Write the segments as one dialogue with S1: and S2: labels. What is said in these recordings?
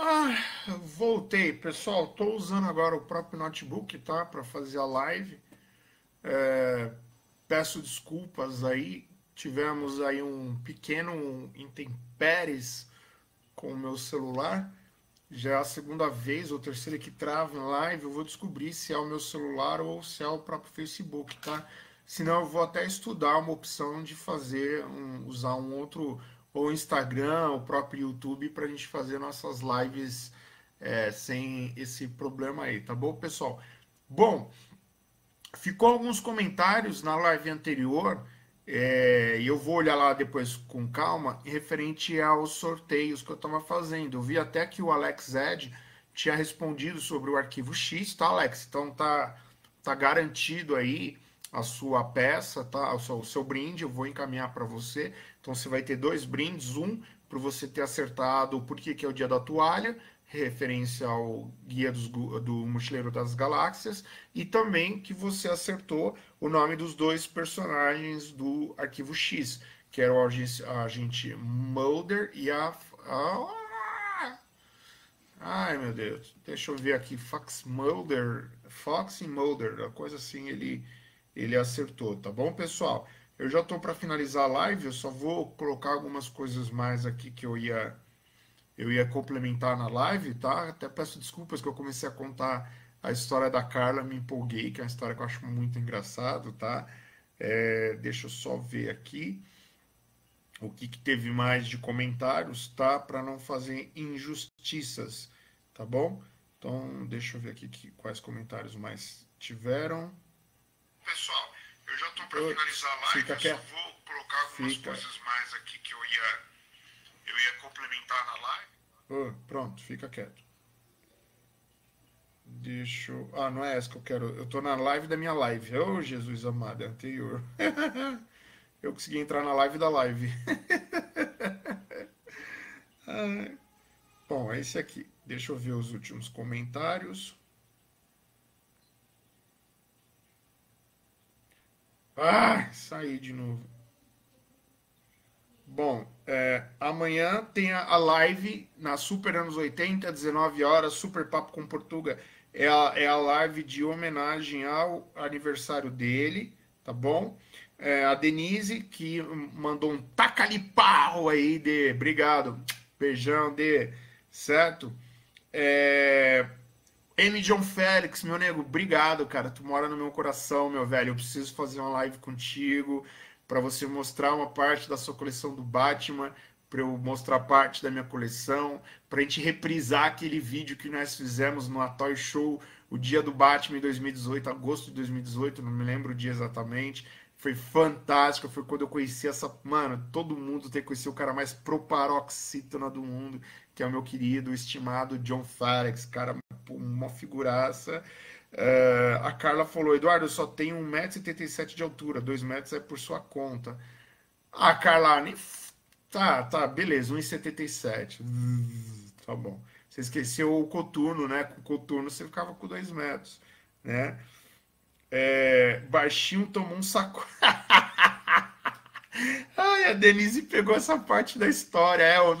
S1: Ah, voltei, pessoal. Estou usando agora o próprio notebook, tá? Para fazer a live. É, peço desculpas aí. Tivemos aí um pequeno intempéries com o meu celular. Já é a segunda vez ou terceira que trava em live. Eu vou descobrir se é o meu celular ou se é o próprio Facebook, tá? Senão eu vou até estudar uma opção de fazer, um, usar um outro ou Instagram, o próprio YouTube, para a gente fazer nossas lives é, sem esse problema aí, tá bom, pessoal? Bom, ficou alguns comentários na live anterior, é, e eu vou olhar lá depois com calma, referente aos sorteios que eu estava fazendo. Eu vi até que o Alex Ed tinha respondido sobre o arquivo X, tá, Alex? Então tá, tá garantido aí a sua peça, tá? O seu, o seu brinde, eu vou encaminhar para você. Então você vai ter dois brindes, um para você ter acertado o porquê que é o dia da toalha, referência ao guia dos, do Mochileiro das Galáxias, e também que você acertou o nome dos dois personagens do Arquivo X, que era o agente, agente Mulder e a, a... Ai meu Deus, deixa eu ver aqui, Fox Mulder, Fox e Mulder, a coisa assim, ele, ele acertou, tá bom, pessoal? Eu já estou para finalizar a live, eu só vou colocar algumas coisas mais aqui que eu ia eu ia complementar na live, tá? Até peço desculpas que eu comecei a contar a história da Carla, me empolguei, que é uma história que eu acho muito engraçado, tá? É, deixa eu só ver aqui o que, que teve mais de comentários, tá? Para não fazer injustiças, tá bom? Então, deixa eu ver aqui que, quais comentários mais tiveram. Pessoal, já estou para finalizar a live, Fica eu quieto. só vou colocar algumas Fica. coisas mais aqui que eu ia, eu ia complementar na live. Oh, pronto, fica quieto. Deixa eu... Ah, não é essa que eu quero. Eu tô na live da minha live. Oh, Jesus amado, é anterior. eu consegui entrar na live da live. Bom, é esse aqui. Deixa eu ver os últimos comentários. Ah, saí de novo. Bom, é, amanhã tem a, live na Super Anos 80, 19 horas, Super Papo com Portuga. É a, é a live de homenagem ao aniversário dele, tá bom? É, a Denise, que mandou um tacalipau aí, de. Obrigado. Beijão, de. Certo? É, M. John Félix, meu nego, obrigado, cara. Tu mora no meu coração, meu velho. Eu preciso fazer uma live contigo para você mostrar uma parte da sua coleção do Batman, para eu mostrar parte da minha coleção, para a gente reprisar aquele vídeo que nós fizemos no Toy Show, o dia do Batman em 2018, agosto de 2018, não me lembro o dia exatamente. Foi fantástico, foi quando eu conheci essa. Mano, todo mundo tem que conhecer o cara mais proparoxítona do mundo, que é o meu querido, estimado John Farex, cara, uma figuraça. Uh, a Carla falou, Eduardo, eu só tenho 1,77m de altura, 2 metros é por sua conta. Ah, Carla, nem... tá, tá, beleza, 1,77m. Tá bom. Você esqueceu o coturno, né? Com o coturno você ficava com 2 metros, né? É, baixinho tomou um saco. Ai, a Denise pegou essa parte da história. É, o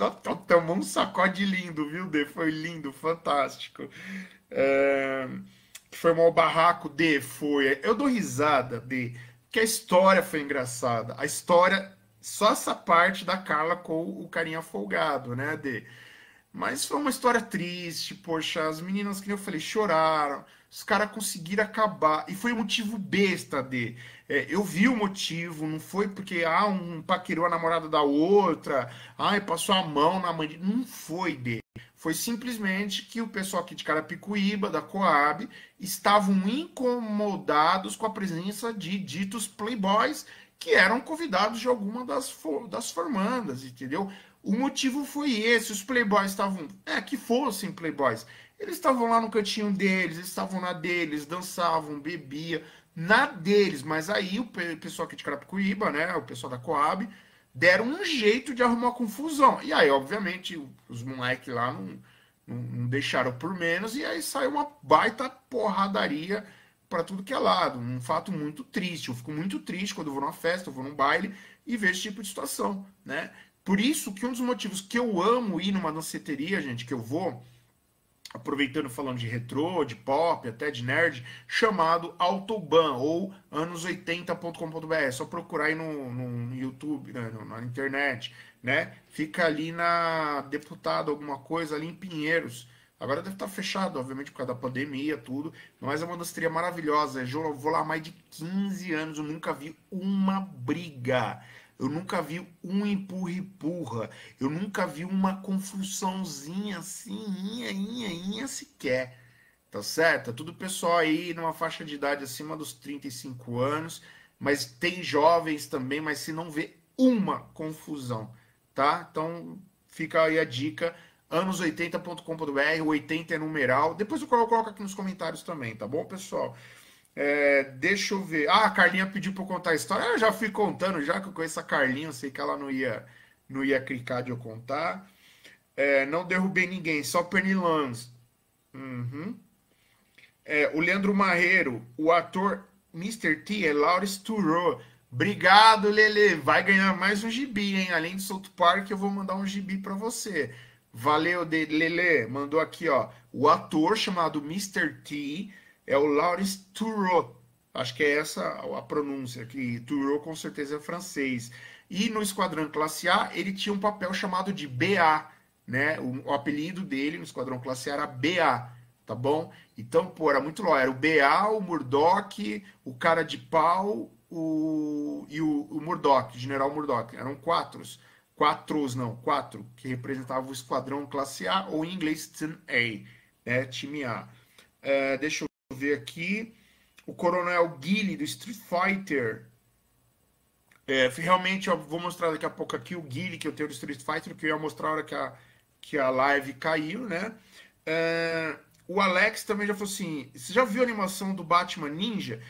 S1: tomou um sacode lindo, viu, Dê? Foi lindo, fantástico. É, foi mal barraco, Dê, foi. Eu dou risada, Dê, que a história foi engraçada. A história, só essa parte da Carla com o carinha folgado, né, Dê? Mas foi uma história triste, poxa, as meninas, que eu falei, choraram, os caras conseguiram acabar. E foi um motivo besta, de é, eu vi o motivo, não foi porque ah, um paquerou a namorada da outra, ai, passou a mão na mãe. Não foi, de Foi simplesmente que o pessoal aqui de Carapicuíba, da Coab, estavam incomodados com a presença de ditos playboys que eram convidados de alguma das, das formandas, entendeu? O motivo foi esse. Os playboys estavam. É, que fossem playboys. Eles estavam lá no cantinho deles, eles estavam na deles, dançavam, bebia, na deles. Mas aí o pessoal aqui de Carapicuíba, né? O pessoal da Coab, deram um jeito de arrumar confusão. E aí, obviamente, os moleques lá não, não, não deixaram por menos. E aí saiu uma baita porradaria para tudo que é lado. Um fato muito triste. Eu fico muito triste quando vou numa festa, vou num baile e vejo esse tipo de situação, né? Por isso que um dos motivos que eu amo ir numa danceteria, gente, que eu vou, aproveitando falando de retrô, de pop, até de nerd, chamado Autoban ou anos80.com.br. É só procurar aí no, no YouTube, né, na internet, né? Fica ali na Deputado, alguma coisa, ali em Pinheiros. Agora deve estar fechado, obviamente, por causa da pandemia, tudo. Mas é uma danceteria maravilhosa. Eu vou lá há mais de 15 anos, eu nunca vi uma briga. Eu nunca vi um empurra-empurra. Eu nunca vi uma confusãozinha assim, inha, inha, inha sequer. Tá certo? É tudo pessoal aí numa faixa de idade acima dos 35 anos. Mas tem jovens também, mas se não vê uma confusão, tá? Então fica aí a dica anos80.com.br, 80 é numeral. Depois eu coloco aqui nos comentários também, tá bom, pessoal? É, deixa eu ver. Ah, a Carlinha pediu para eu contar a história. Eu já fui contando, já que eu conheço a Carlinha, eu sei que ela não ia, não ia clicar de eu contar. É, não derrubei ninguém, só pernilãs. Uhum. É, o Leandro Marreiro, o ator Mr. T é Laurence Turou. Obrigado, Lele. Vai ganhar mais um gibi, hein? Além do South Park, eu vou mandar um gibi para você. Valeu, Lele. Mandou aqui, ó. O ator chamado Mr. T é o Laurence Turot. Acho que é essa a pronúncia, que Turot com certeza é francês. E no Esquadrão Classe A, ele tinha um papel chamado de BA, né? O, o apelido dele no Esquadrão Classe A era BA, tá bom? Então, pô, era muito louco. Era o BA, o Murdoch, o cara de pau o, e o, o Murdoch, General Murdoch. Eram quatro, quatro, não, quatro, que representavam o Esquadrão Classe A, ou em inglês Team A, né? Time A. É, deixa eu ver aqui. O Coronel Guile do Street Fighter. É, realmente, eu vou mostrar daqui a pouco aqui o Guile que eu tenho do Street Fighter, que eu ia mostrar a hora que a, que a live caiu, né? É, o Alex também já falou assim: você já viu a animação do Batman Ninja?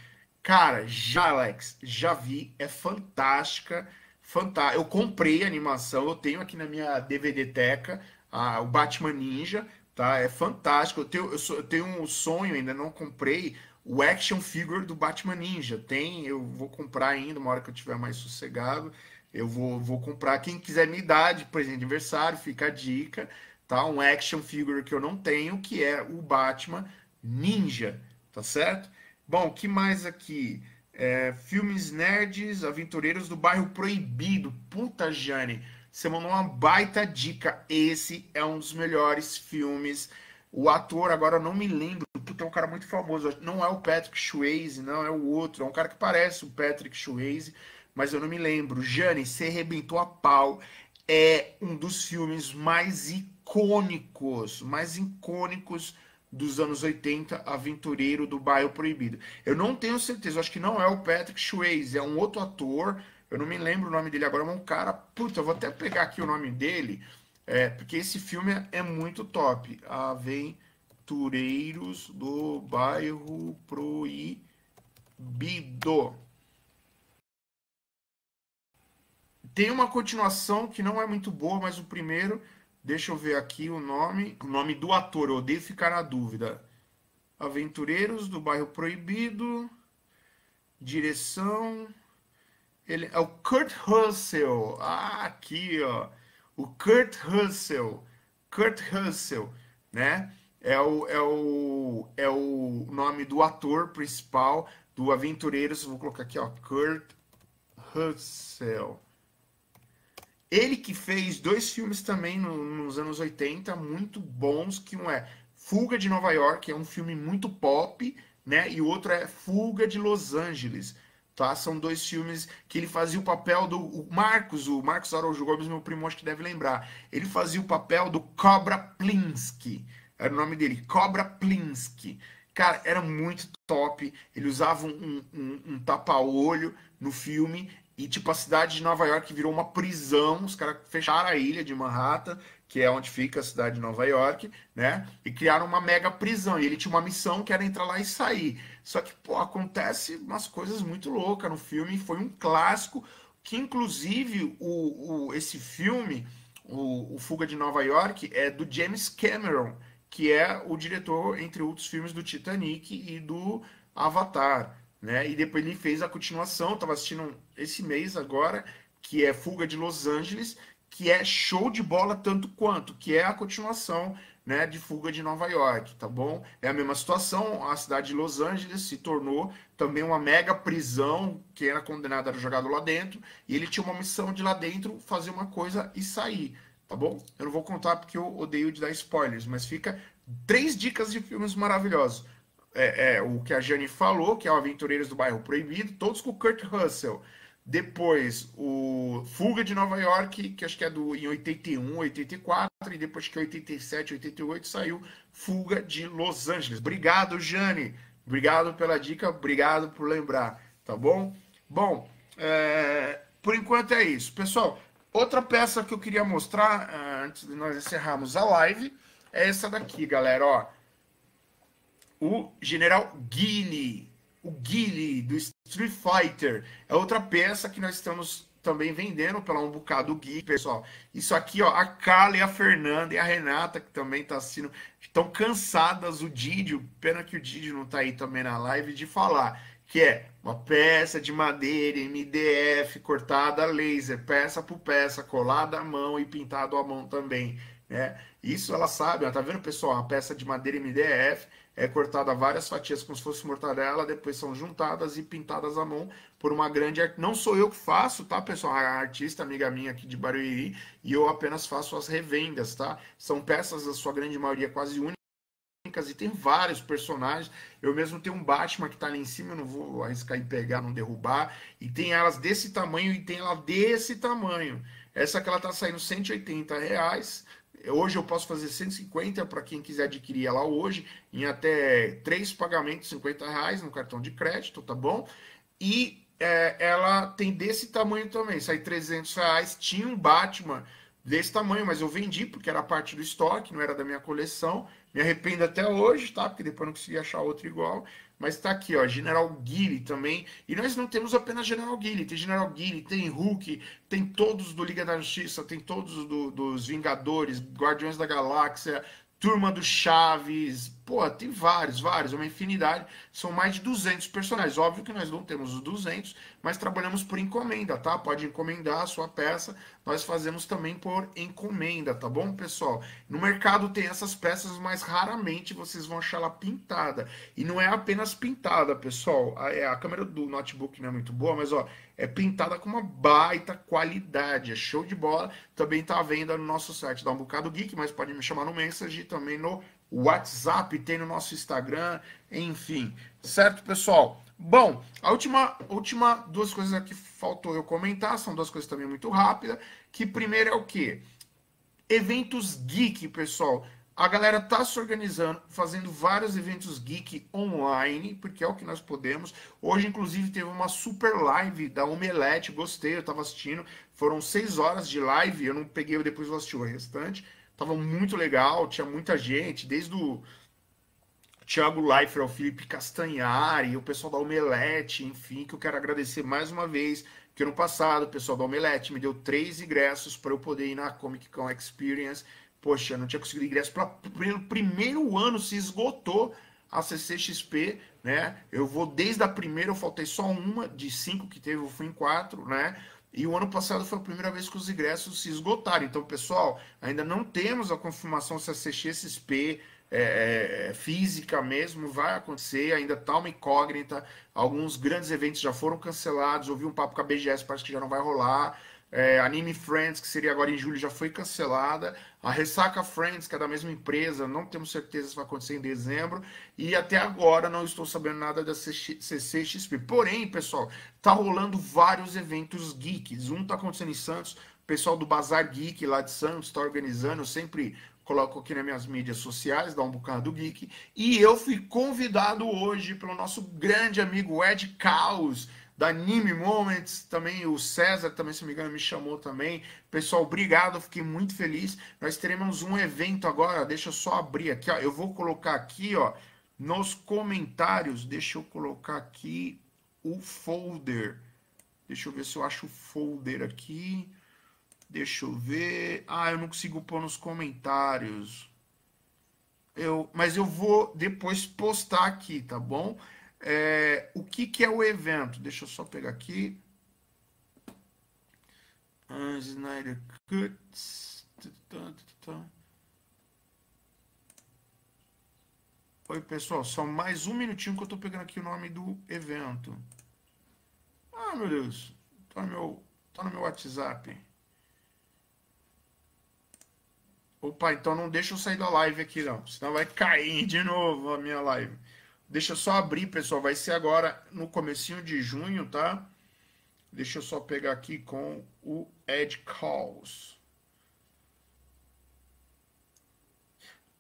S1: Cara, já, Alex, já vi, é fantástica. Fantástica. Eu comprei a animação, eu tenho aqui na minha DVD Teca, a, o Batman Ninja tá? É fantástico. Eu tenho, eu, sou, eu tenho um sonho, ainda não comprei o action figure do Batman Ninja. Tem, eu vou comprar ainda, uma hora que eu tiver mais sossegado. Eu vou, vou comprar. Quem quiser me dar de presente de aniversário, fica a dica, tá? Um action figure que eu não tenho, que é o Batman Ninja, tá certo? Bom, que mais aqui? É, filmes nerds, aventureiros do bairro proibido. Puta, Jane. Você mandou uma baita dica. Esse é um dos melhores filmes. O ator, agora eu não me lembro, porque é um cara muito famoso. Não é o Patrick Swayze, não é o outro. É um cara que parece o Patrick Swayze, mas eu não me lembro. Jane, você arrebentou a pau. É um dos filmes mais icônicos, mais icônicos dos anos 80, Aventureiro do Bairro Proibido. Eu não tenho certeza, acho que não é o Patrick Swayze, é um outro ator eu não me lembro o nome dele agora, mas um cara. Puta, eu vou até pegar aqui o nome dele, é, porque esse filme é, muito top. Aventureiros do Bairro Proibido. Tem uma continuação que não é muito boa, mas o primeiro. Deixa eu ver aqui o nome. O nome do ator, eu odeio ficar na dúvida. Aventureiros do Bairro Proibido. Direção. Ele é o Kurt Russell. Ah, aqui, ó. O Kurt Russell. Kurt Russell, né? É o, é o, é o nome do ator principal do Aventureiros. Vou colocar aqui, ó. Kurt Russell. Ele que fez dois filmes também no, nos anos 80, muito bons, que um é Fuga de Nova York, é um filme muito pop, né? E o outro é Fuga de Los Angeles Tá? São dois filmes que ele fazia o papel do o Marcos, o Marcos Araújo Gomes, meu primo, acho que deve lembrar. Ele fazia o papel do Cobra Plinsky. Era o nome dele, Cobra Plinsky. Cara, era muito top. Ele usava um, um, um tapa-olho no filme. E, tipo, a cidade de Nova York virou uma prisão. Os caras fecharam a ilha de Manhattan que é onde fica a cidade de Nova York, né? E criaram uma mega prisão. E ele tinha uma missão que era entrar lá e sair. Só que, pô, acontece umas coisas muito loucas no filme. Foi um clássico que, inclusive, o, o esse filme, o, o Fuga de Nova York, é do James Cameron, que é o diretor, entre outros filmes, do Titanic e do Avatar. Né? E depois ele fez a continuação, estava assistindo esse mês agora, que é Fuga de Los Angeles, que é show de bola tanto quanto, que é a continuação né, de Fuga de Nova York, tá bom? É a mesma situação, a cidade de Los Angeles se tornou também uma mega prisão, que era condenado, era jogado lá dentro, e ele tinha uma missão de lá dentro fazer uma coisa e sair, tá bom? Eu não vou contar porque eu odeio de dar spoilers, mas fica três dicas de filmes maravilhosos. É, é, o que a Jane falou, que é o Aventureiros do Bairro Proibido, todos com Kurt Russell. Depois, o Fuga de Nova York, que acho que é do, em 81, 84, e depois que 87, 88 saiu Fuga de Los Angeles. Obrigado, Jane. Obrigado pela dica, obrigado por lembrar, tá bom? Bom, é, por enquanto é isso. Pessoal, outra peça que eu queria mostrar uh, antes de nós encerrarmos a live é essa daqui, galera, ó. O General Guile o Guile do Street Fighter. É outra peça que nós estamos também vendendo pela um bocado Gui, pessoal. Isso aqui, ó, a e a Fernanda e a Renata, que também tá assistindo, estão cansadas, o Didio, pena que o Didio não tá aí também na live, de falar que é uma peça de madeira MDF cortada a laser, peça por peça, colada à mão e pintado à mão também, né? Isso ela sabe, ó, tá vendo, pessoal? Uma peça de madeira MDF é cortada várias fatias como se fosse mortadela, depois são juntadas e pintadas à mão por uma grande. Não sou eu que faço, tá, pessoal? A artista amiga minha aqui de Barueri e eu apenas faço as revendas, tá? São peças, a sua grande maioria quase únicas e tem vários personagens. Eu mesmo tenho um Batman que tá ali em cima, eu não vou arriscar em pegar, não derrubar. E tem elas desse tamanho e tem ela desse tamanho. Essa que ela tá saindo 180 reais. Hoje eu posso fazer 150 para quem quiser adquirir ela hoje, em até três pagamentos, 50 reais no cartão de crédito, tá bom? E é, ela tem desse tamanho também, sai 300 reais. Tinha um Batman desse tamanho, mas eu vendi porque era parte do estoque, não era da minha coleção. Me arrependo até hoje, tá? Porque depois não consegui achar outro igual. Mas tá aqui, ó, General Guile também. E nós não temos apenas General Guile, tem General Guile, tem Hulk, tem todos do Liga da Justiça, tem todos do, dos Vingadores, Guardiões da Galáxia, Turma do Chaves, pô, tem vários, vários, uma infinidade. São mais de 200 personagens. Óbvio que nós não temos os 200, mas trabalhamos por encomenda, tá? Pode encomendar a sua peça. Nós fazemos também por encomenda, tá bom, pessoal? No mercado tem essas peças, mas raramente vocês vão achar ela pintada. E não é apenas pintada, pessoal. A, é, a câmera do notebook não é muito boa, mas ó, é pintada com uma baita qualidade. É show de bola. Também tá à venda no nosso site da Um Bocado Geek, mas pode me chamar no message também no WhatsApp, tem no nosso Instagram, enfim. Certo, pessoal? Bom, a última, última duas coisas que faltou eu comentar, são duas coisas também muito rápidas, que primeiro é o quê? Eventos geek, pessoal. A galera tá se organizando, fazendo vários eventos geek online, porque é o que nós podemos. Hoje, inclusive, teve uma super live da Omelete, gostei, eu tava assistindo. Foram seis horas de live, eu não peguei, eu depois vou assistir o restante. Tava muito legal, tinha muita gente, desde o Thiago Leifert, o Felipe Castanhari, o pessoal da Omelete, enfim, que eu quero agradecer mais uma vez, que ano passado o pessoal da Omelete me deu três ingressos para eu poder ir na Comic Con Experience. Poxa, não tinha conseguido ingresso para o primeiro ano, se esgotou a CCXP, né? Eu vou desde a primeira, eu faltei só uma de cinco que teve, eu fui em quatro, né? E o ano passado foi a primeira vez que os ingressos se esgotaram. Então, pessoal, ainda não temos a confirmação se a CXSP é, é, é, física mesmo vai acontecer, ainda está uma incógnita. Alguns grandes eventos já foram cancelados. Ouvi um papo com a BGS, parece que já não vai rolar. É, Anime Friends, que seria agora em julho, já foi cancelada. A Ressaca Friends, que é da mesma empresa, não temos certeza se vai acontecer em dezembro. E até agora não estou sabendo nada da CCXP. Porém, pessoal, tá rolando vários eventos geeks. Um tá acontecendo em Santos, o pessoal do Bazar Geek lá de Santos está organizando. Eu sempre coloco aqui nas minhas mídias sociais, dá um bocado do geek. E eu fui convidado hoje pelo nosso grande amigo Ed Caos da Anime Moments, também o César, também se não me engano, me chamou também. Pessoal, obrigado, fiquei muito feliz. Nós teremos um evento agora, deixa eu só abrir aqui, ó. Eu vou colocar aqui, ó, nos comentários, deixa eu colocar aqui o folder. Deixa eu ver se eu acho o folder aqui. Deixa eu ver. Ah, eu não consigo pôr nos comentários. Eu, mas eu vou depois postar aqui, tá bom? É, o que, que é o evento? Deixa eu só pegar aqui. Snyder Cuts. Oi, pessoal. Só mais um minutinho que eu tô pegando aqui o nome do evento. Ah, meu Deus. Tá no meu, tá no meu WhatsApp. Opa, então não deixa eu sair da live aqui, não. Senão vai cair de novo a minha live. Deixa eu só abrir, pessoal. Vai ser agora no comecinho de junho, tá? Deixa eu só pegar aqui com o Ed Calls.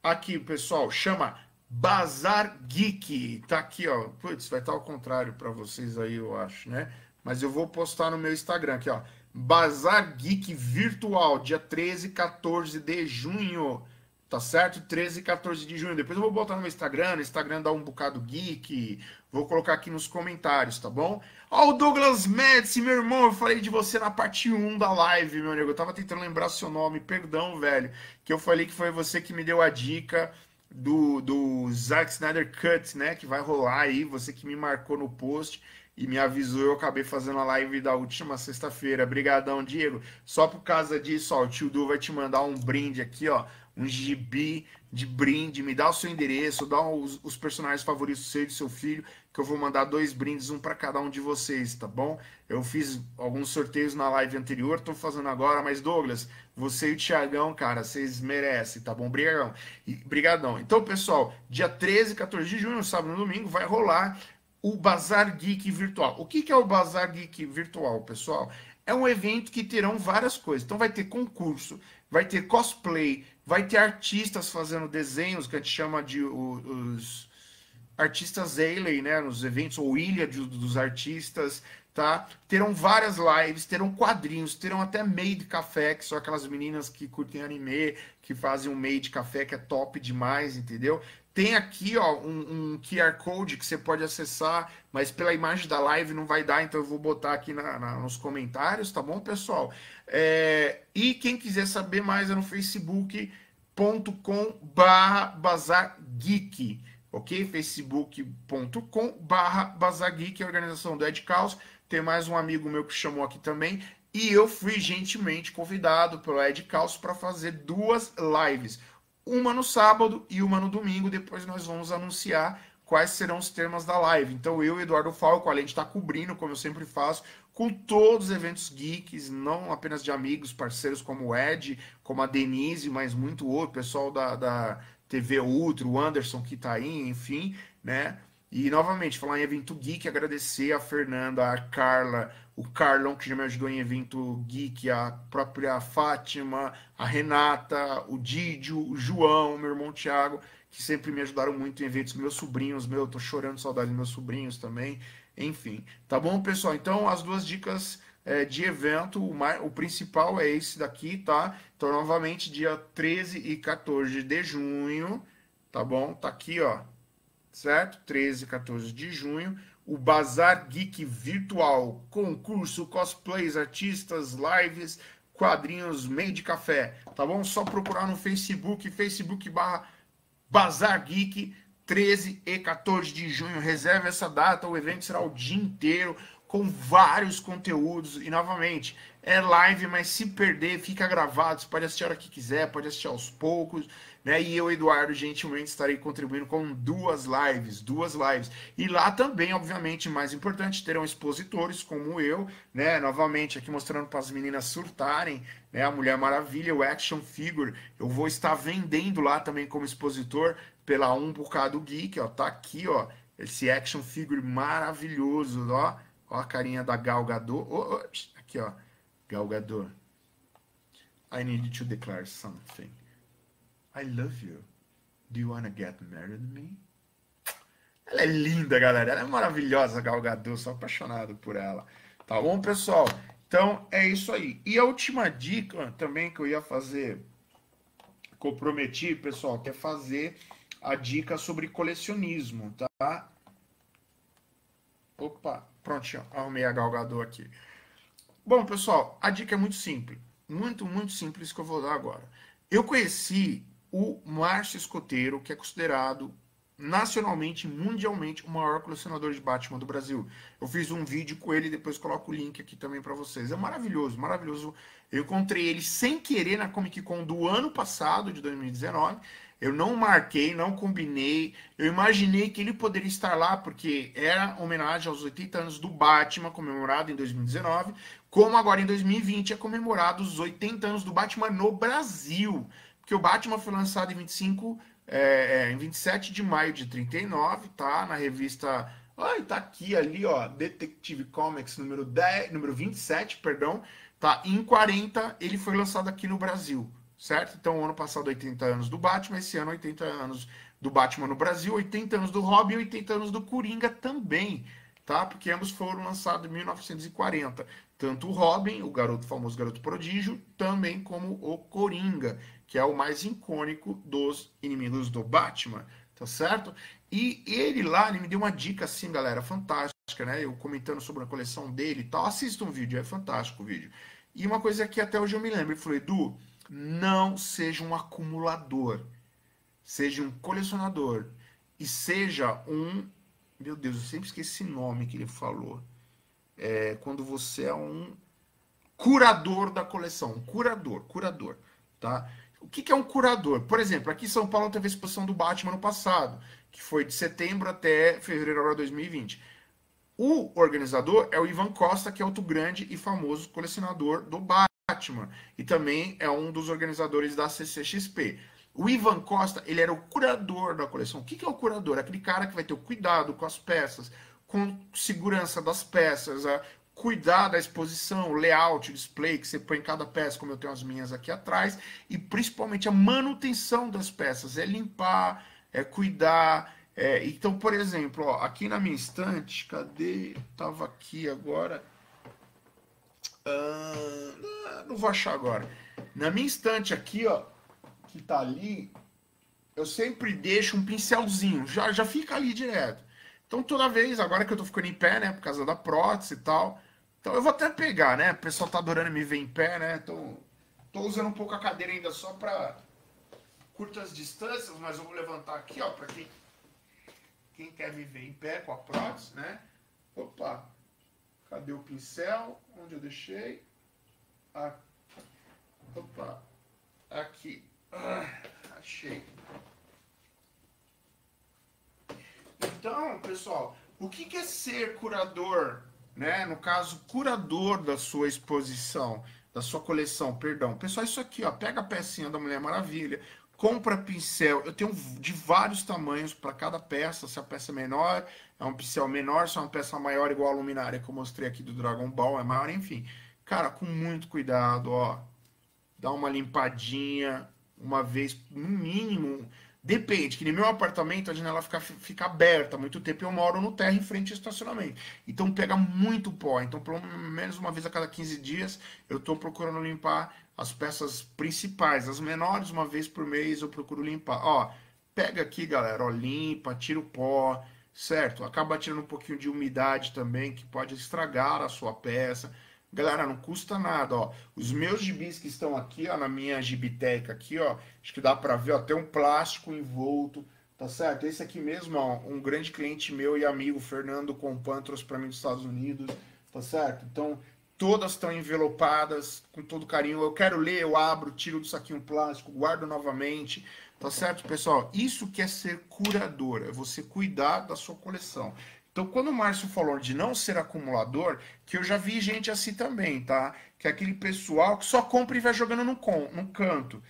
S1: Aqui, pessoal, chama Bazar Geek. Tá aqui, ó. Putz, vai estar ao contrário para vocês aí, eu acho, né? Mas eu vou postar no meu Instagram aqui, ó. Bazar Geek Virtual, dia 13 e 14 de junho. Tá certo? 13 e 14 de junho. Depois eu vou botar no meu Instagram. No Instagram dá um bocado geek. Vou colocar aqui nos comentários, tá bom? Ó, o Douglas Médici, meu irmão. Eu falei de você na parte 1 da live, meu amigo. Eu tava tentando lembrar seu nome. Perdão, velho. Que eu falei que foi você que me deu a dica do, do Zack Snyder Cut, né? Que vai rolar aí. Você que me marcou no post e me avisou, eu acabei fazendo a live da última sexta-feira. Brigadão, Diego. Só por causa disso, ó, o tio Du vai te mandar um brinde aqui, ó, um gibi de brinde. Me dá o seu endereço, dá os, os personagens favoritos seu e do seu filho, que eu vou mandar dois brindes, um para cada um de vocês, tá bom? Eu fiz alguns sorteios na live anterior, tô fazendo agora, mas Douglas, você e o Tiagão, cara, vocês merecem, tá bom? Brigadão. E, brigadão. Então, pessoal, dia 13 e 14 de junho, sábado e domingo, vai rolar o Bazar Geek Virtual. O que, que é o Bazar Geek Virtual, pessoal? É um evento que terão várias coisas. Então vai ter concurso, vai ter cosplay, vai ter artistas fazendo desenhos que a gente chama de os artistas Ailey, né, nos eventos, ou Ilha de, dos Artistas, tá? Terão várias lives, terão quadrinhos, terão até Made Café, que são aquelas meninas que curtem anime, que fazem um Made Café, que é top demais, entendeu? Tem aqui ó, um, um, QR Code que você pode acessar, mas pela imagem da live não vai dar, então eu vou botar aqui na, na, nos comentários, tá bom, pessoal? É, e quem quiser saber mais é no facebook.com barra bazargeek, ok? facebook.com barra bazargeek, a organização do Ed Caos. Tem mais um amigo meu que chamou aqui também. E eu fui gentilmente convidado pelo Ed Caos para fazer duas lives uma no sábado e uma no domingo. Depois nós vamos anunciar quais serão os temas da live. Então eu Eduardo Falco, além de estar cobrindo, como eu sempre faço, com todos os eventos geeks, não apenas de amigos, parceiros como o Ed, como a Denise, mas muito outro, pessoal da, da TV Ultra, o Anderson que está aí, enfim, né? E novamente, falar em evento geek, agradecer a Fernanda, a Carla, o Carlão, que já me ajudou em evento geek, a própria Fátima, a Renata, o Didio, o João, meu irmão Thiago, que sempre me ajudaram muito em eventos, meus sobrinhos, meu, tô chorando saudade dos meus sobrinhos também, enfim. Tá bom, pessoal? Então, as duas dicas é, de evento, o, mais, o principal é esse daqui, tá? Então, novamente, dia 13 e 14 de junho, tá bom? Tá aqui, ó, certo? 13 e 14 de junho o Bazar Geek Virtual, concurso, cosplays, artistas, lives, quadrinhos, meio de café, tá bom? Só procurar no Facebook, Facebook barra Bazar Geek, 13 e 14 de junho. Reserve essa data, o evento será o dia inteiro, com vários conteúdos. E novamente, é live, mas se perder, fica gravado. Você pode assistir a hora que quiser, pode assistir aos poucos. Né? E eu, Eduardo, gentilmente estarei contribuindo com duas lives, duas lives. E lá também, obviamente, mais importante, terão expositores como eu, né? Novamente, aqui mostrando para as meninas surtarem, né? A Mulher Maravilha, o Action Figure. Eu vou estar vendendo lá também como expositor pela 1 Bocado Geek, ó. Tá aqui, ó. Esse Action Figure maravilhoso, ó. Ó a carinha da Gal Gadot. Oh, oh, aqui, ó. Gal Gadot. I need to declare something. I love you. Do you wanna get married me? Ela é linda, galera. Ela é maravilhosa, Gal Gadot. Sou apaixonado por ela. Tá bom, pessoal? Então, é isso aí. E a última dica também que eu ia fazer, comprometi, pessoal, que é fazer a dica sobre colecionismo, tá? Opa, prontinho, arrumei a Gal Gadot aqui. Bom, pessoal, a dica é muito simples. Muito, muito simples que eu vou dar agora. Eu conheci o Márcio Escoteiro, que é considerado nacionalmente, mundialmente, o maior colecionador de Batman do Brasil. Eu fiz um vídeo com ele, depois coloco o link aqui também para vocês. É maravilhoso, maravilhoso. Eu encontrei ele sem querer na Comic Con do ano passado, de 2019. Eu não marquei, não combinei. Eu imaginei que ele poderia estar lá, porque era homenagem aos 80 anos do Batman, comemorado em 2019, como agora em 2020 é comemorado os 80 anos do Batman no Brasil. Porque o Batman foi lançado em 25 é, é, em 27 de maio de 39, tá? Na revista. Ai, tá aqui ali, ó. Detective Comics número 10, número 27, perdão. Tá? Em 40, ele foi lançado aqui no Brasil, certo? Então, ano passado, 80 anos do Batman, esse ano, 80 anos do Batman no Brasil, 80 anos do Robin e 80 anos do Coringa também, tá? Porque ambos foram lançados em 1940. Tanto o Robin, o garoto famoso garoto prodígio, também como o Coringa que é o mais icônico dos inimigos do Batman, tá certo? E ele lá, ele me deu uma dica assim, galera, fantástica, né? Eu comentando sobre a coleção dele e tal. Assista um vídeo, é fantástico o vídeo. E uma coisa que até hoje eu me lembro, ele falou, Edu, não seja um acumulador, seja um colecionador e seja um, meu Deus, eu sempre esqueci esse nome que ele falou. É quando você é um curador da coleção, curador, curador, tá? O que, é um curador? Por exemplo, aqui em São Paulo teve a exposição do Batman no passado, que foi de setembro até fevereiro de 2020. O organizador é o Ivan Costa, que é outro grande e famoso colecionador do Batman. E também é um dos organizadores da CCXP. O Ivan Costa, ele era o curador da coleção. O que é o curador? Aquele cara que vai ter o cuidado com as peças, com segurança das peças, cuidar da exposição, layout, display que você põe em cada peça, como eu tenho as minhas aqui atrás, e principalmente a manutenção das peças, é limpar, é cuidar. É, então, por exemplo, ó, aqui na minha estante, cadê? Tava aqui agora. Ah, não vou achar agora. Na minha estante aqui, ó, que tá ali, eu sempre deixo um pincelzinho, já, já fica ali direto. Então, toda vez, agora que eu tô ficando em pé, né, por causa da prótese e tal, então eu vou até pegar, né? O pessoal tá adorando me ver em pé, né? Então, tô usando um pouco a cadeira ainda só para curtas distâncias, mas eu vou levantar aqui, ó, para quem, quem quer me ver em pé com a prótese, né? Opa, cadê o pincel? Onde eu deixei? Ah, opa, aqui. Ah, achei. Então, pessoal, o que é ser curador né? No caso, curador da sua exposição, da sua coleção, perdão. Pessoal, isso aqui, ó, pega a pecinha da Mulher Maravilha, compra pincel. Eu tenho de vários tamanhos para cada peça. Se a peça é menor, é um pincel menor. Se é uma peça maior, igual a luminária que eu mostrei aqui do Dragon Ball, é maior, enfim. Cara, com muito cuidado, ó. Dá uma limpadinha uma vez, no mínimo, Depende, que no meu apartamento a janela fica, fica aberta muito tempo eu moro no terra em frente ao estacionamento. Então pega muito pó. Então, pelo menos uma vez a cada 15 dias, eu estou procurando limpar as peças principais. As menores, uma vez por mês, eu procuro limpar. Ó, pega aqui, galera, ó, limpa, tira o pó, certo? Acaba tirando um pouquinho de umidade também, que pode estragar a sua peça. Galera, não custa nada, ó. Os meus gibis que estão aqui, ó, na minha gibiteca aqui, ó, acho que dá para ver, ó, tem um plástico envolto, tá certo? Esse aqui mesmo, ó, um grande cliente meu e amigo, Fernando Compan, trouxe para mim dos Estados Unidos, tá certo? Então, todas estão envelopadas com todo carinho. Eu quero ler, eu abro, tiro do saquinho plástico, guardo novamente, tá certo, pessoal? Isso que é ser curador, é você cuidar da sua coleção. Então, quando o Márcio falou de não ser acumulador, que eu já vi gente assim também, tá? Que é aquele pessoal que só compra e vai jogando no, com, no canto.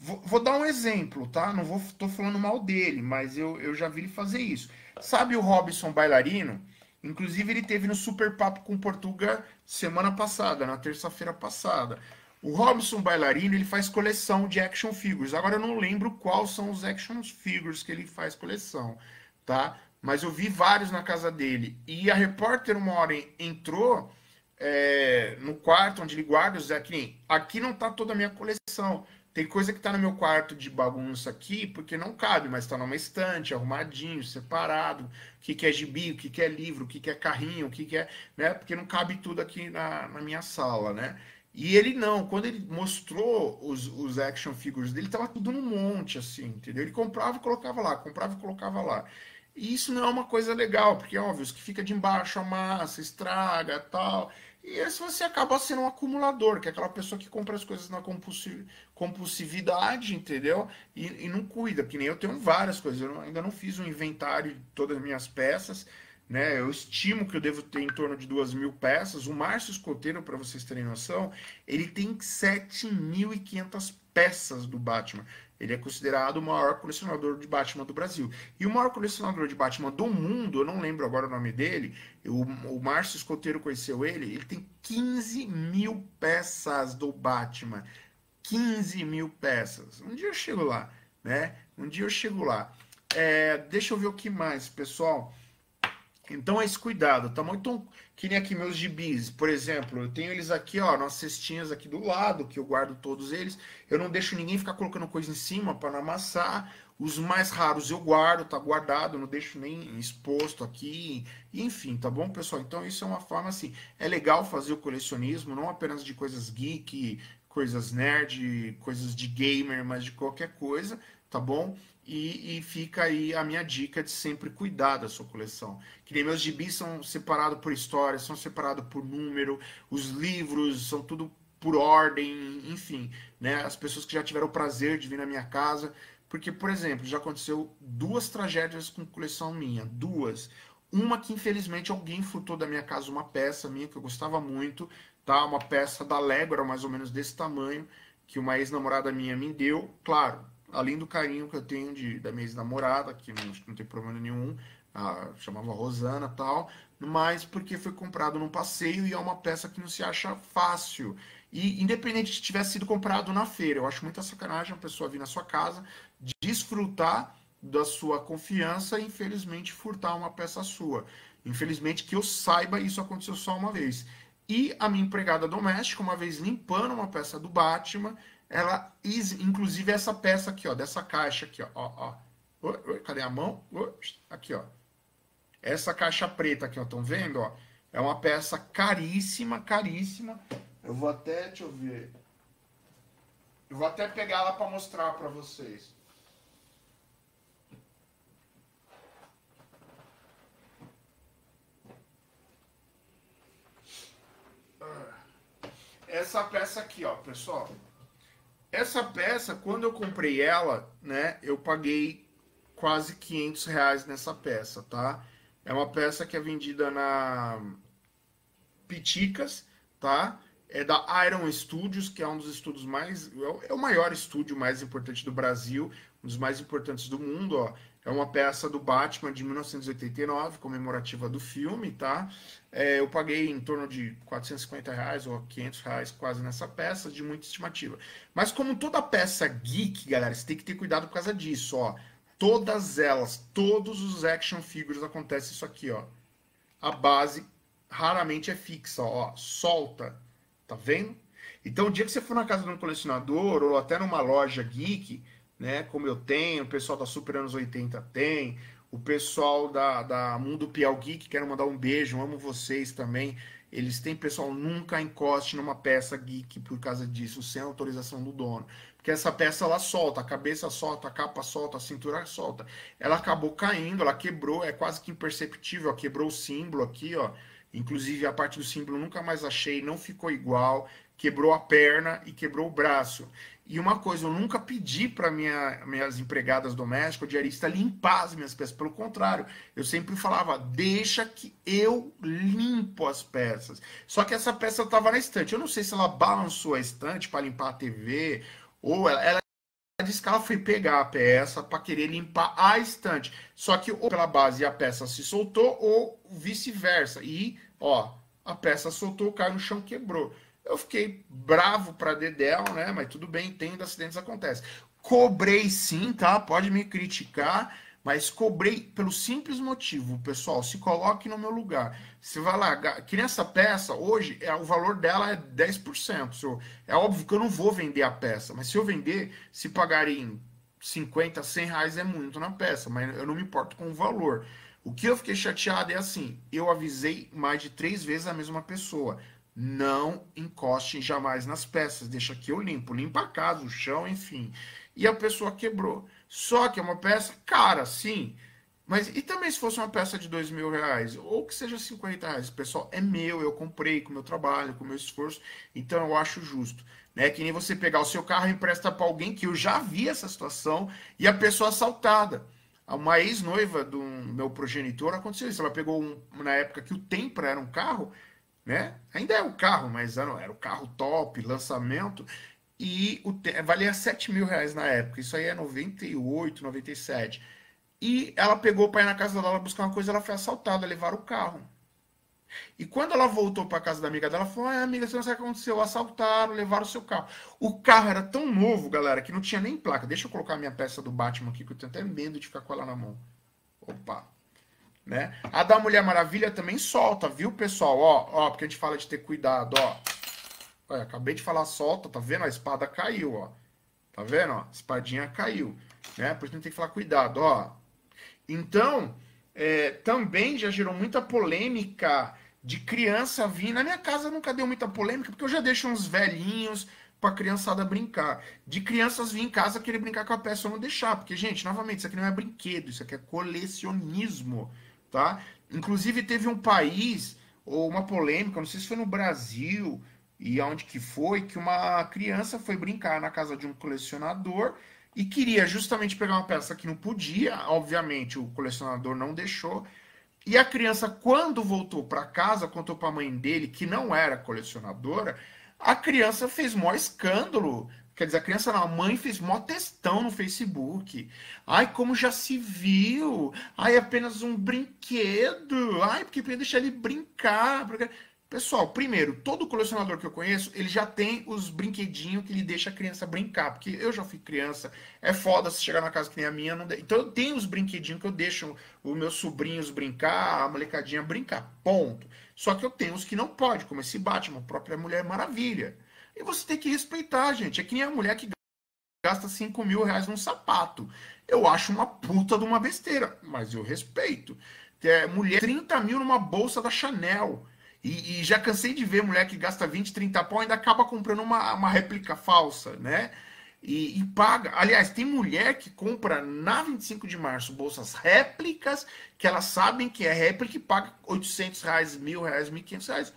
S1: Vou, vou, dar um exemplo, tá? Não vou, tô falando mal dele, mas eu, eu já vi ele fazer isso. Sabe o Robson Bailarino? Inclusive, ele teve no Super Papo com Portuga semana passada, na terça-feira passada. O Robson Bailarino, ele faz coleção de action figures. Agora, eu não lembro quais são os action figures que ele faz coleção, tá? Mas eu vi vários na casa dele. E a repórter uma hora entrou é, no quarto onde ele guarda os aqui. Aqui não tá toda a minha coleção. Tem coisa que tá no meu quarto de bagunça aqui, porque não cabe, mas tá numa estante, arrumadinho, separado. O que, que é gibi, o que, que é livro, o que, que é carrinho, o que, que é. Né? Porque não cabe tudo aqui na, na minha sala, né? E ele não, quando ele mostrou os, os action figures dele, tava tudo num monte, assim, entendeu? Ele comprava e colocava lá, comprava e colocava lá. E isso não é uma coisa legal, porque, óbvio, que fica de embaixo a massa, estraga tal. E esse você acaba sendo um acumulador, que é aquela pessoa que compra as coisas na compulsividade, entendeu? E, e não cuida, que nem eu tenho várias coisas. Eu ainda não fiz um inventário de todas as minhas peças. Né? Eu estimo que eu devo ter em torno de duas mil peças. O Márcio Escoteiro, para vocês terem noção, ele tem 7.500 peças do Batman. Ele é considerado o maior colecionador de Batman do Brasil. E o maior colecionador de Batman do mundo, eu não lembro agora o nome dele, o, o Márcio Escoteiro conheceu ele, ele tem 15 mil peças do Batman. 15 mil peças. Um dia eu chego lá, né? Um dia eu chego lá. É, deixa eu ver o que mais, pessoal. Então é esse cuidado, tá muito que nem aqui meus gibis, por exemplo, eu tenho eles aqui, ó, nas cestinhas aqui do lado, que eu guardo todos eles. Eu não deixo ninguém ficar colocando coisa em cima para não amassar. Os mais raros eu guardo, tá guardado, não deixo nem exposto aqui. Enfim, tá bom, pessoal? Então isso é uma forma assim, é legal fazer o colecionismo, não apenas de coisas geek, coisas nerd, coisas de gamer, mas de qualquer coisa, tá bom? E, e, fica aí a minha dica de sempre cuidar da sua coleção. Que nem meus gibis são separados por história, são separados por número, os livros são tudo por ordem, enfim, né? As pessoas que já tiveram o prazer de vir na minha casa. Porque, por exemplo, já aconteceu duas tragédias com coleção minha, duas. Uma que infelizmente alguém furtou da minha casa uma peça minha que eu gostava muito, tá? Uma peça da Lego, era mais ou menos desse tamanho, que uma ex-namorada minha me deu. Claro, além do carinho que eu tenho de, da minha ex-namorada, que não, não tem problema nenhum, chamava Rosana tal, mas porque foi comprado num passeio e é uma peça que não se acha fácil. E independente de tivesse sido comprado na feira, eu acho muita sacanagem a pessoa vir na sua casa, desfrutar da sua confiança e infelizmente furtar uma peça sua. Infelizmente que eu saiba, isso aconteceu só uma vez. E a minha empregada doméstica, uma vez limpando uma peça do Batman, ela, inclusive essa peça aqui, ó, dessa caixa aqui, ó, ó, ó. cadê a mão? Aqui, ó. Essa caixa preta aqui, ó, estão vendo, ó? É uma peça caríssima, caríssima. Eu vou até, deixa eu ver. Eu vou até pegar ela para mostrar para vocês. Ah. Essa peça aqui, ó, pessoal. Essa peça, quando eu comprei ela, né, eu paguei quase 500 reais nessa peça, tá? É uma peça que é vendida na Piticas, tá? É da Iron Studios, que é um dos estúdios mais. É o maior estúdio mais importante do Brasil, um dos mais importantes do mundo, ó. É uma peça do Batman de 1989, comemorativa do filme, tá? É, eu paguei em torno de 450 reais ou 500 reais quase nessa peça, de muita estimativa. Mas como toda peça geek, galera, você tem que ter cuidado por causa disso, ó. Todas elas, todos os action figures acontece isso aqui, ó. A base raramente é fixa, ó. Solta, tá vendo? Então, o dia que você for na casa de um colecionador ou até numa loja geek, né? Como eu tenho, o pessoal da Super Anos 80 tem, o pessoal da, da Mundo Piau Geek, quero mandar um beijo, amo vocês também. Eles têm, pessoal, nunca encoste numa peça geek por causa disso, sem autorização do dono. Porque essa peça ela solta, a cabeça solta, a capa solta, a cintura solta. Ela acabou caindo, ela quebrou, é quase que imperceptível, ó, quebrou o símbolo aqui, ó. Inclusive a parte do símbolo nunca mais achei, não ficou igual, quebrou a perna e quebrou o braço. E uma coisa, eu nunca pedi para minha, minhas empregadas domésticas, diarista, limpar as minhas peças. Pelo contrário, eu sempre falava, deixa que eu limpo as peças. Só que essa peça estava na estante. Eu não sei se ela balançou a estante para limpar a TV, ou ela, ela disse que ela foi pegar a peça para querer limpar a estante. Só que ou pela base a peça se soltou, ou vice-versa. E, ó, a peça soltou, caiu no chão, quebrou. Eu fiquei bravo para Dedel, né? Mas tudo bem, entendo, acidentes acontecem. Cobrei sim, tá? Pode me criticar, mas cobrei pelo simples motivo, pessoal, se coloque no meu lugar. Você vai lá, que nessa peça, hoje, é, o valor dela é 10%. É óbvio que eu não vou vender a peça, mas se eu vender, se pagarem 50, 100 reais é muito na peça, mas eu não me importo com o valor. O que eu fiquei chateado é assim, eu avisei mais de três vezes a mesma pessoa não encostem jamais nas peças, deixa que eu limpo, limpa a casa, o chão, enfim. E a pessoa quebrou. Só que é uma peça cara, sim. Mas e também se fosse uma peça de dois mil reais? Ou que seja 50 reais? Pessoal, é meu, eu comprei com o meu trabalho, com o meu esforço, então eu acho justo. Né? Que nem você pegar o seu carro e empresta para alguém que eu já vi essa situação e a pessoa assaltada. Uma ex-noiva do meu progenitor aconteceu isso. Ela pegou um, na época que o Tempra era um carro, né? Ainda é um carro, mas era o carro top, lançamento. E o, valia 7 mil reais na época. Isso aí é 98, 97. E ela pegou para ir na casa dela buscar uma coisa, ela foi assaltada, levaram o carro. E quando ela voltou para casa da amiga dela, falou: ah, amiga, você não sabe o que aconteceu? Assaltaram, levaram o seu carro. O carro era tão novo, galera, que não tinha nem placa. Deixa eu colocar minha peça do Batman aqui, que eu tenho até medo de ficar com ela na mão. Opa. Né? A da Mulher Maravilha também solta, viu, pessoal? Ó, ó, porque a gente fala de ter cuidado, ó. Olha, acabei de falar solta, tá vendo? A espada caiu, ó. Tá vendo? Ó? A espadinha caiu. Né? Por isso tem que falar cuidado, ó. Então, é, também já gerou muita polêmica de criança vir. Na minha casa nunca deu muita polêmica, porque eu já deixo uns velhinhos pra criançada brincar. De crianças vir em casa querer brincar com a peça, eu não deixar. Porque, gente, novamente, isso aqui não é brinquedo, isso aqui é colecionismo, tá? Inclusive, teve um país, ou uma polêmica, não sei se foi no Brasil, e aonde que foi, que uma criança foi brincar na casa de um colecionador e queria justamente pegar uma peça que não podia, obviamente o colecionador não deixou. E a criança, quando voltou para casa, contou para a mãe dele, que não era colecionadora, a criança fez maior escândalo. Quer dizer, a criança não, a mãe fez mó testão no Facebook. Ai, como já se viu. Ai, apenas um brinquedo. Ai, porque deixa ele brincar. Pessoal, primeiro, todo colecionador que eu conheço, ele já tem os brinquedinhos que ele deixa a criança brincar. Porque eu já fui criança, é foda se chegar na casa que nem a minha. Não. Então eu tenho os brinquedinhos que eu deixo os meus sobrinhos brincar, a molecadinha brincar. Ponto. Só que eu tenho os que não pode, como esse Batman, a própria Mulher Maravilha. E você tem que respeitar, gente. É que nem a mulher que gasta 5 mil reais num sapato. Eu acho uma puta de uma besteira, mas eu respeito. É, mulher, 30 mil numa bolsa da Chanel. E, e, já cansei de ver mulher que gasta 20, 30 pau ainda acaba comprando uma, uma réplica falsa, né? E, e, paga. Aliás, tem mulher que compra na 25 de março bolsas réplicas, que elas sabem que é réplica e paga 800 reais, mil reais, 1.500 reais.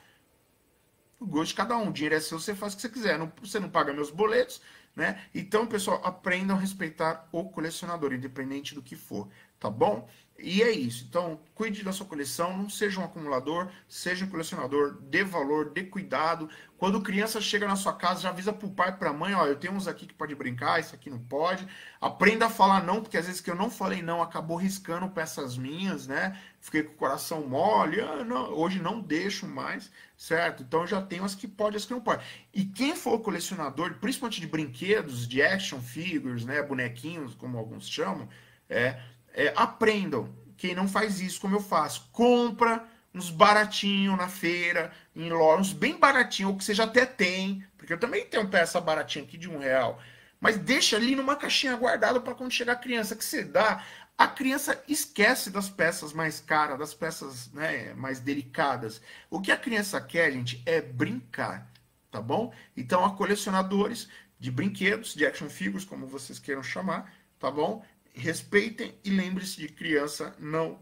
S1: O gosto de cada um. O dinheiro é seu, você faz o que você quiser. Não, você não paga meus boletos, né? Então, pessoal, aprendam a respeitar o colecionador, independente do que for, tá bom? E é isso. Então, cuide da sua coleção, não seja um acumulador, seja um colecionador, dê valor, dê cuidado. Quando criança chega na sua casa, já avisa pro pai pra mãe, ó, eu tenho uns aqui que pode brincar, isso aqui não pode. Aprenda a falar não, porque às vezes que eu não falei não, acabou riscando peças minhas, né? Fiquei com o coração mole, ah, não, hoje não deixo mais, certo? Então já tenho as que pode, as que não pode. E quem for colecionador, principalmente de brinquedos, de action figures, né, bonequinhos, como alguns chamam, é é, aprendam. Quem não faz isso, como eu faço, compra uns baratinhos na feira, em lojas, bem baratinho, ou que você já até tem, porque eu também tenho peça baratinha aqui de um real. Mas deixa ali numa caixinha guardada para quando chegar a criança, que você dá, a criança esquece das peças mais caras, das peças né, mais delicadas. O que a criança quer, gente, é brincar, tá bom? Então, a colecionadores de brinquedos, de action figures, como vocês queiram chamar, tá bom? Respeitem e lembre-se de criança não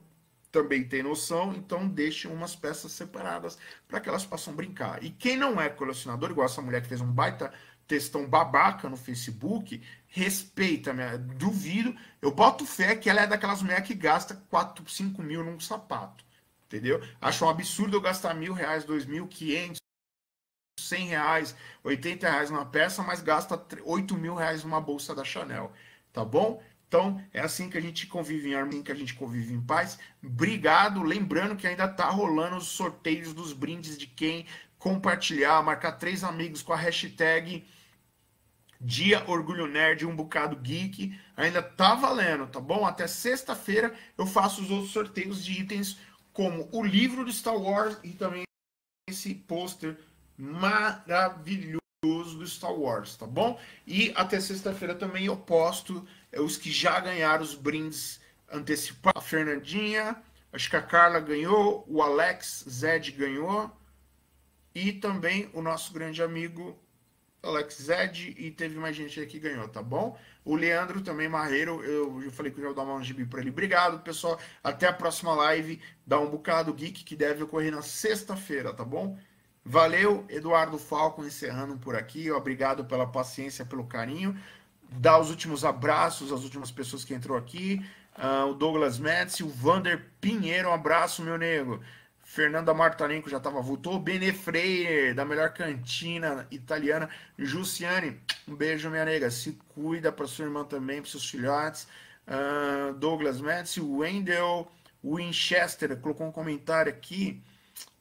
S1: também tem noção, então deixem umas peças separadas para que elas possam brincar. E quem não é colecionador, igual essa mulher que fez um baita textão babaca no Facebook, respeita, minha, duvido, eu boto fé que ela é daquelas mulheres que gasta 4, 5 mil num sapato, entendeu? Acho um absurdo eu gastar mil reais, dois mil, quinhentos, cem reais, 80 reais numa peça, mas gasta 8 mil reais numa bolsa da Chanel, tá bom? Então, é assim que a gente convive em harmonia, que a gente convive em paz. Obrigado. Lembrando que ainda tá rolando os sorteios dos brindes de quem compartilhar, marcar três amigos com a hashtag Dia Orgulho Nerd, um bocado geek. Ainda tá valendo, tá bom? Até sexta-feira eu faço os outros sorteios de itens, como o livro do Star Wars e também esse pôster maravilhoso do Star Wars, tá bom? E até sexta-feira também eu posto os que já ganharam os brindes antecipados. A Fernandinha, acho que a Carla ganhou, o Alex Zed ganhou. e também o nosso grande amigo Alex Zed e teve mais gente aí que ganhou, tá bom? O Leandro também, Marreiro, eu, eu falei que eu ia dar uma gibi para ele. Obrigado, pessoal. Até a próxima live. Dá um bocado geek que deve ocorrer na sexta-feira, tá bom? Valeu, Eduardo Falco, encerrando por aqui. Obrigado pela paciência, pelo carinho. Dá os últimos abraços às últimas pessoas que entrou aqui. Uh, o Douglas Metz, o Vander Pinheiro, um abraço, meu nego. Fernanda Martarenko já estava, voltou. Bene Freire, da melhor cantina italiana. Jussiane, um beijo, minha nega. Se cuida para sua irmã também, para seus filhotes. Uh, Douglas Metz, o Wendell Winchester colocou um comentário aqui.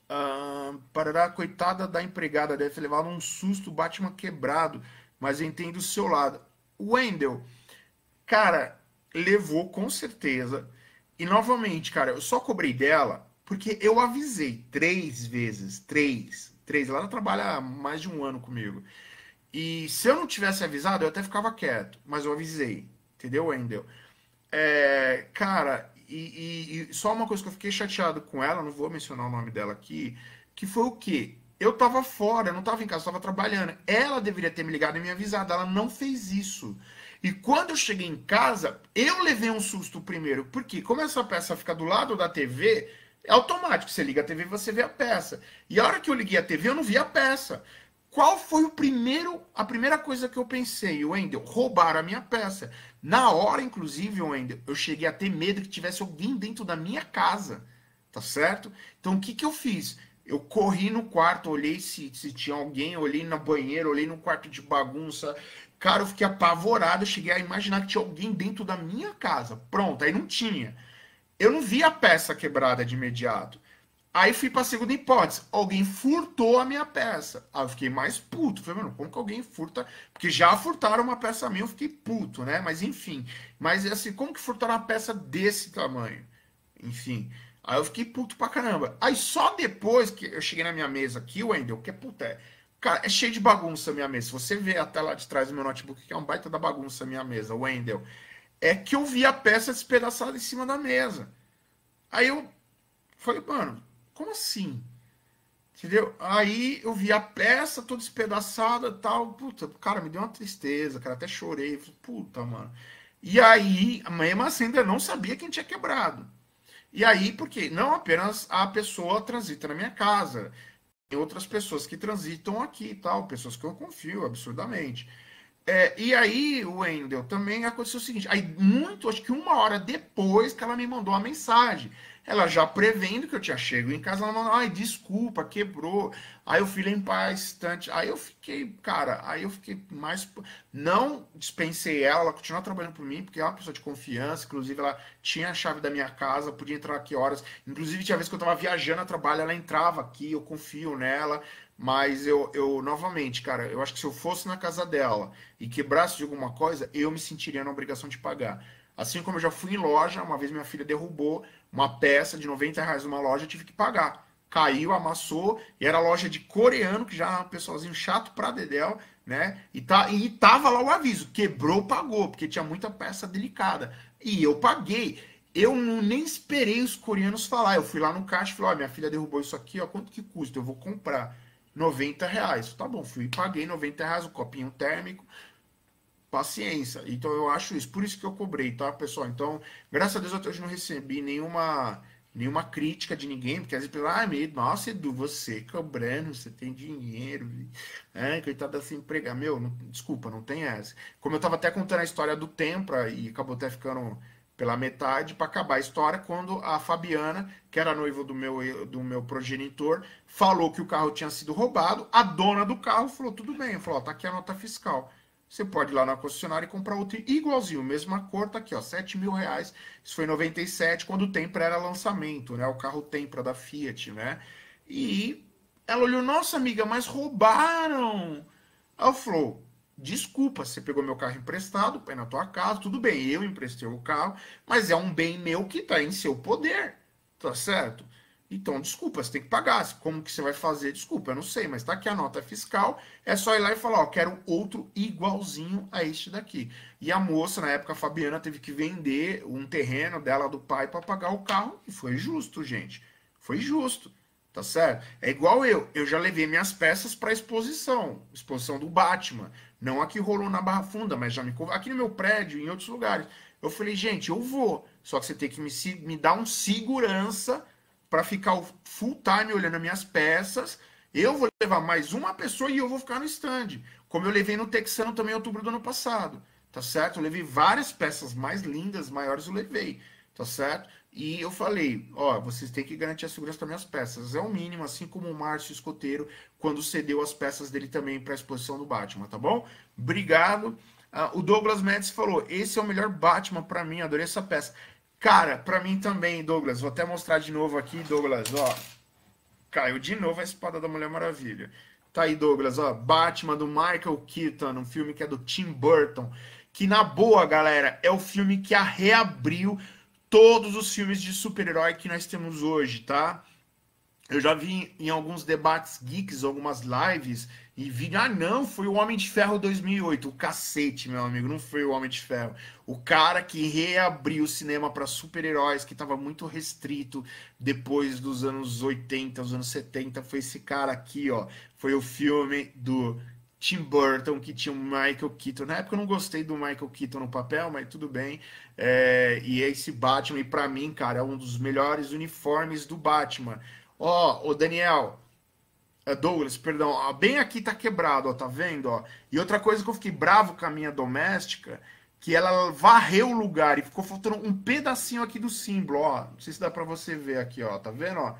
S1: Uh, parará, coitada da empregada, deve ter levado um susto, Batman quebrado, mas entendo o seu lado. Wendell, cara, levou com certeza. E novamente, cara, eu só cobrei dela porque eu avisei três vezes, três, três. Ela trabalha há mais de um ano comigo. E se eu não tivesse avisado, eu até ficava quieto, mas eu avisei, entendeu, Wendel? É, cara, e, e, e, só uma coisa que eu fiquei chateado com ela, não vou mencionar o nome dela aqui, que foi o quê? Eu tava fora, eu não tava em casa, eu tava trabalhando. Ela deveria ter me ligado e me avisado, ela não fez isso. E quando eu cheguei em casa, eu levei um susto primeiro, porque como essa peça fica do lado da TV, é automático, você liga a TV e você vê a peça. E a hora que eu liguei a TV, eu não vi a peça. Qual foi o primeiro, a primeira coisa que eu pensei, Wendel? Roubaram a minha peça. Na hora, inclusive, Wendel, eu cheguei a ter medo que tivesse alguém dentro da minha casa. Tá certo? Então, o que, que eu fiz? Eu corri no quarto, olhei se, se tinha alguém, olhei na banheira, olhei no quarto de bagunça. Cara, eu fiquei apavorado. Cheguei a imaginar que tinha alguém dentro da minha casa. Pronto, aí não tinha. Eu não vi a peça quebrada de imediato. Aí fui para a segunda hipótese. Alguém furtou a minha peça. Aí eu fiquei mais puto. Falei, mano, como que alguém furta? Porque já furtaram uma peça minha, eu fiquei puto, né? Mas enfim. Mas assim, como que furtaram uma peça desse tamanho? Enfim. Aí eu fiquei puto pra caramba. Aí só depois que eu cheguei na minha mesa aqui, Wendel, que é puta, é. Cara, é cheio de bagunça a minha mesa. Se você vê até lá de trás do meu notebook, que é um baita da bagunça a minha mesa, Wendel é que eu vi a peça despedaçada em cima da mesa. Aí eu falei, mano, como assim? Entendeu? Aí eu vi a peça toda despedaçada e tal. Puta, cara, me deu uma tristeza, cara. Até chorei. Falei, Puta, mano. E aí, mesmo assim, ainda não sabia quem tinha quebrado. E aí, porque não apenas a pessoa transita na minha casa, tem outras pessoas que transitam aqui e tal, pessoas que eu confio absurdamente. É, e aí, Wendel, também aconteceu o seguinte: aí, muito, acho que uma hora depois que ela me mandou a mensagem, ela já prevendo que eu tinha chego em casa, ela mandou, ai, desculpa, quebrou. Aí eu fui limpar a estante. Aí eu fiquei, cara, aí eu fiquei mais. Não dispensei ela, ela continuou trabalhando por mim, porque é uma pessoa de confiança. Inclusive, ela tinha a chave da minha casa, podia entrar aqui horas. Inclusive, tinha vez que eu tava viajando a trabalho, ela entrava aqui, eu confio nela. Mas eu, eu, novamente, cara, eu acho que se eu fosse na casa dela e quebrasse de alguma coisa, eu me sentiria na obrigação de pagar. Assim como eu já fui em loja, uma vez minha filha derrubou uma peça de 90 reais numa loja, tive que pagar. Caiu, amassou, e era loja de coreano, que já é um pessoalzinho chato pra Dedel, né? E, tá, e tava lá o aviso: quebrou, pagou, porque tinha muita peça delicada. E eu paguei. Eu nem esperei os coreanos falar. Eu fui lá no caixa e falei: ó, minha filha derrubou isso aqui, ó, quanto que custa? Eu vou comprar. 90 reais. Tá bom, fui e paguei 90 reais o copinho térmico. Paciência. Então eu acho isso. Por isso que eu cobrei, tá, pessoal? Então, graças a Deus até hoje não recebi nenhuma nenhuma crítica de ninguém, porque às vezes pessoas, ah, medo, nossa, Edu, você cobrando, você tem dinheiro, ah, coitado dessa empregada. Meu, não, desculpa, não tem essa. Como eu tava até contando a história do Tempra e acabou até ficando pela metade para acabar a história quando a Fabiana, que era noiva do meu, do meu progenitor, falou que o carro tinha sido roubado. A dona do carro falou: tudo bem, falou: tá aqui a nota fiscal. Você pode ir lá na concessionária e comprar outro igualzinho, mesma cor, tá aqui, ó, 7 mil reais. Isso foi em 97, quando o Tempra era lançamento, né? O carro Tempra da Fiat, né? E ela olhou, nossa amiga, mas roubaram. Ela falou, Desculpa, você pegou meu carro emprestado, põe na tua casa, tudo bem, eu emprestei o carro, mas é um bem meu que está em seu poder, tá certo? Então, desculpa, você tem que pagar. Como que você vai fazer? Desculpa, eu não sei, mas tá aqui a nota fiscal. É só ir lá e falar, ó, quero outro igualzinho a este daqui. E a moça, na época, a Fabiana, teve que vender um terreno dela do pai para pagar o carro. E foi justo, gente. Foi justo. tá certo? É igual eu, eu já levei minhas peças para exposição, exposição do Batman, não aqui rolou na Barra Funda, mas já me aqui no meu prédio, em outros lugares. Eu falei, gente, eu vou, só que você tem que me, me dar um segurança para ficar full time olhando as minhas peças. Eu vou levar mais uma pessoa e eu vou ficar no stand, como eu levei no Texano também em outubro do ano passado, tá certo? Eu levei várias peças mais lindas, maiores eu levei, tá certo? E eu falei, ó, vocês têm que garantir a segurança das minhas peças. É o mínimo, assim como o Márcio Escoteiro, quando cedeu as peças dele também para a exposição do Batman, tá bom? Obrigado. Uh, o Douglas Mendes falou, esse é o melhor Batman para mim, adorei essa peça. Cara, para mim também, Douglas. Vou até mostrar de novo aqui, Douglas, ó. Caiu de novo a espada da Mulher Maravilha. Tá aí, Douglas, ó. Batman do Michael Keaton, um filme que é do Tim Burton. Que, na boa, galera, é o filme que a reabriu todos os filmes de super-herói que nós temos hoje, tá? Eu já vi em alguns debates geeks, algumas lives, e vi, ah, não, foi o Homem de Ferro 2008. O cacete, meu amigo, não foi o Homem de Ferro. O cara que reabriu o cinema para super-heróis, que estava muito restrito depois dos anos 80, os anos 70, foi esse cara aqui, ó. Foi o filme do Tim Burton, que tinha o Michael Keaton. Na época eu não gostei do Michael Keaton no papel, mas tudo bem. É, e esse Batman, e para mim, cara, é um dos melhores uniformes do Batman. Ó, o Daniel, é, Douglas, perdão, ó, bem aqui tá quebrado, ó, tá vendo? Ó? E outra coisa que eu fiquei bravo com a minha doméstica, que ela varreu o lugar e ficou faltando um pedacinho aqui do símbolo, ó. Não sei se dá para você ver aqui, ó, tá vendo, ó?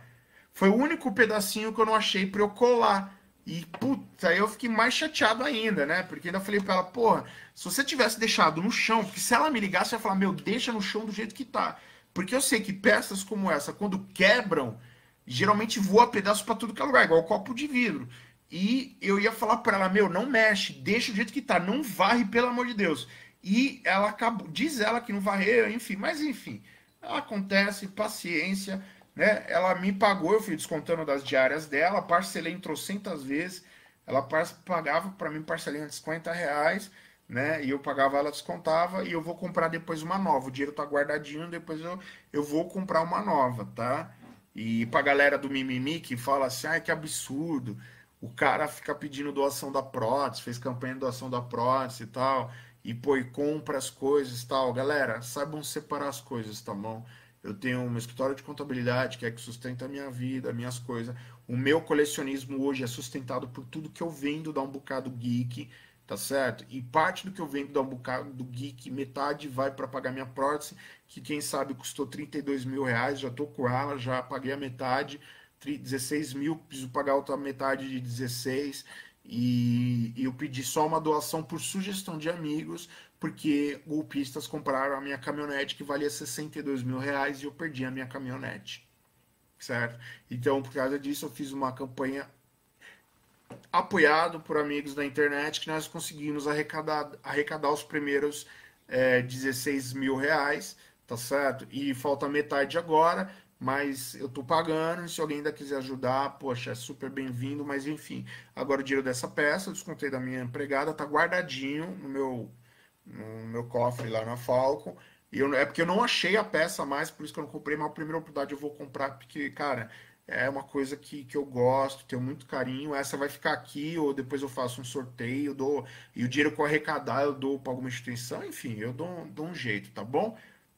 S1: Foi o único pedacinho que eu não achei para eu colar. E, puta, eu fiquei mais chateado ainda, né? Porque ainda falei pra ela, porra, se você tivesse deixado no chão, porque se ela me ligasse, eu ia falar, meu, deixa no chão do jeito que tá. Porque eu sei que peças como essa, quando quebram, geralmente voa pedaço para tudo que é lugar, igual copo de vidro. E eu ia falar para ela, meu, não mexe, deixa do jeito que tá, não varre, pelo amor de Deus. E ela acabou, diz ela que não varreu, enfim, mas enfim, acontece, paciência né? Ela me pagou, eu fui descontando das diárias dela, parcelei em trocentas vezes. Ela pagava para mim parcelinha de 50 reais, né? E eu pagava, ela descontava e eu vou comprar depois uma nova. O dinheiro tá guardadinho, depois eu, eu vou comprar uma nova, tá? E pra galera do mimimi que fala assim, ai que absurdo, o cara fica pedindo doação da prótese, fez campanha de doação da prótese e tal, e pô, e compra as coisas e tal. Galera, saibam separar as coisas, tá bom? Eu tenho um escritório de contabilidade que é que sustenta a minha vida, minhas coisas. O meu colecionismo hoje é sustentado por tudo que eu vendo da um bocado geek, tá certo? E parte do que eu vendo da um bocado do geek, metade vai para pagar minha prótese, que quem sabe custou 32 mil reais, já tô com ela, já paguei a metade, 16 mil, preciso pagar outra metade de 16. E, e eu pedi só uma doação por sugestão de amigos, porque golpistas compraram a minha caminhonete que valia 62 mil reais e eu perdi a minha caminhonete. Certo? Então, por causa disso, eu fiz uma campanha apoiado por amigos da internet que nós conseguimos arrecadar, arrecadar os primeiros é, 16 mil reais, tá certo? E falta metade agora, mas eu tô pagando. Se alguém ainda quiser ajudar, poxa, é super bem-vindo. Mas enfim, agora o dinheiro dessa peça, eu descontei da minha empregada, tá guardadinho no meu no meu cofre lá na Falcon. Eu, é porque eu não achei a peça mais, por isso que eu não comprei, mas a primeira oportunidade eu vou comprar, porque, cara, é uma coisa que, que eu gosto, tenho muito carinho. Essa vai ficar aqui, ou depois eu faço um sorteio, dou, e o dinheiro que eu arrecadar eu dou para alguma instituição, enfim, eu dou, dou um jeito, tá bom?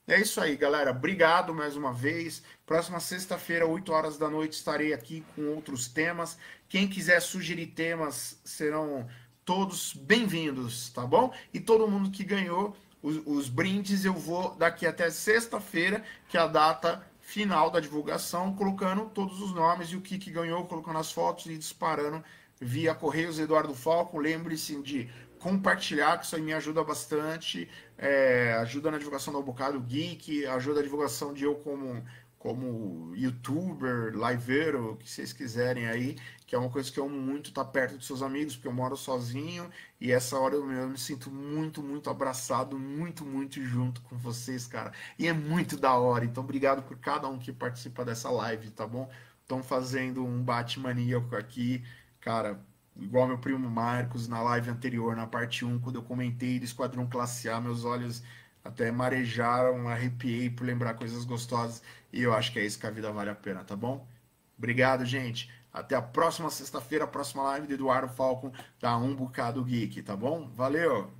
S1: É isso aí, galera. Obrigado mais uma vez. Próxima sexta-feira, 8 horas da noite, estarei aqui com outros temas. Quem quiser sugerir temas serão todos bem-vindos, tá bom? E todo mundo que ganhou os, os brindes, eu vou daqui até sexta-feira, que é a data final da divulgação, colocando todos os nomes e o que, que ganhou, colocando as fotos e disparando via Correios Eduardo Falco. Lembre-se de compartilhar, que isso aí me ajuda bastante, é, ajuda na divulgação do Bocado Geek, ajuda a divulgação de eu como como youtuber, liveiro, o que vocês quiserem aí, que é uma coisa que eu muito estar tá perto dos seus amigos, porque eu moro sozinho e essa hora eu, eu me sinto muito, muito abraçado, muito, muito junto com vocês, cara. E é muito da hora. Então, obrigado por cada um que participa dessa live, tá bom? Estão fazendo um Batmaníaco aqui, cara, igual meu primo Marcos na live anterior, na parte 1, quando eu comentei do Esquadrão Classe A, meus olhos até marejaram, arrepiei por lembrar coisas gostosas e eu acho que é isso que a vida vale a pena, tá bom? Obrigado, gente. Até a próxima sexta-feira, a próxima live do Eduardo Falcon da Um Bocado Geek, tá bom? Valeu!